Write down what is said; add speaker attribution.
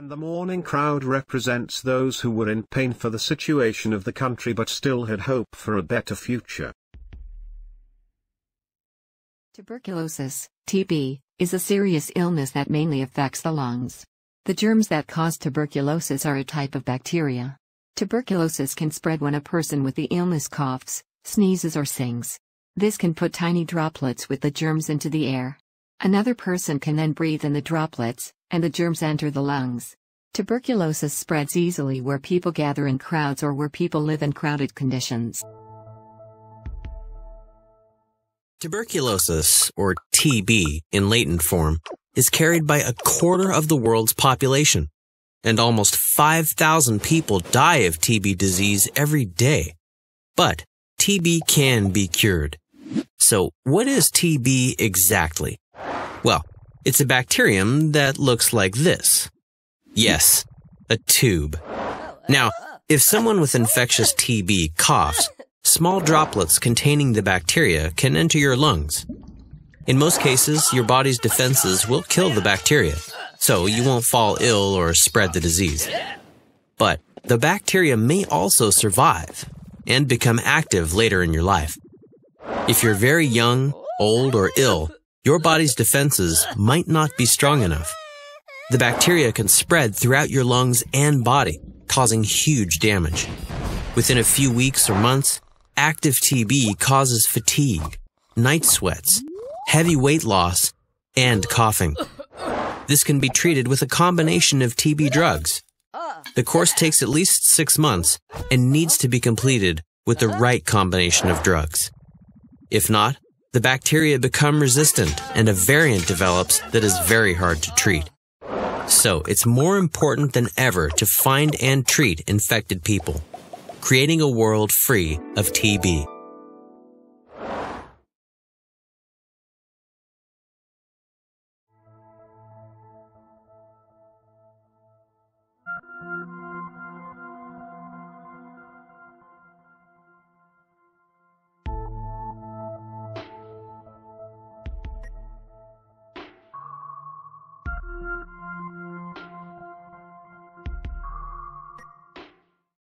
Speaker 1: And the mourning crowd represents those who were in pain for the situation of the country but still had hope for a better future.
Speaker 2: Tuberculosis, TB, is a serious illness that mainly affects the lungs. The germs that cause tuberculosis are a type of bacteria. Tuberculosis can spread when a person with the illness coughs, sneezes or sings. This can put tiny droplets with the germs into the air. Another person can then breathe in the droplets, and the germs enter the lungs. Tuberculosis spreads easily where people gather in crowds or where people live in crowded conditions.
Speaker 3: Tuberculosis, or TB in latent form, is carried by a quarter of the world's population, and almost 5,000 people die of TB disease every day. But TB can be cured. So, what is TB exactly? Well, it's a bacterium that looks like this. Yes, a tube. Now, if someone with infectious TB coughs, small droplets containing the bacteria can enter your lungs. In most cases, your body's defenses will kill the bacteria, so you won't fall ill or spread the disease. But the bacteria may also survive and become active later in your life. If you're very young, old, or ill, your body's defenses might not be strong enough. The bacteria can spread throughout your lungs and body, causing huge damage. Within a few weeks or months, active TB causes fatigue, night sweats, heavy weight loss, and coughing. This can be treated with a combination of TB drugs. The course takes at least six months and needs to be completed with the right combination of drugs. If not, the bacteria become resistant and a variant develops that is very hard to treat. So it's more important than ever to find and treat infected people, creating a world free of TB.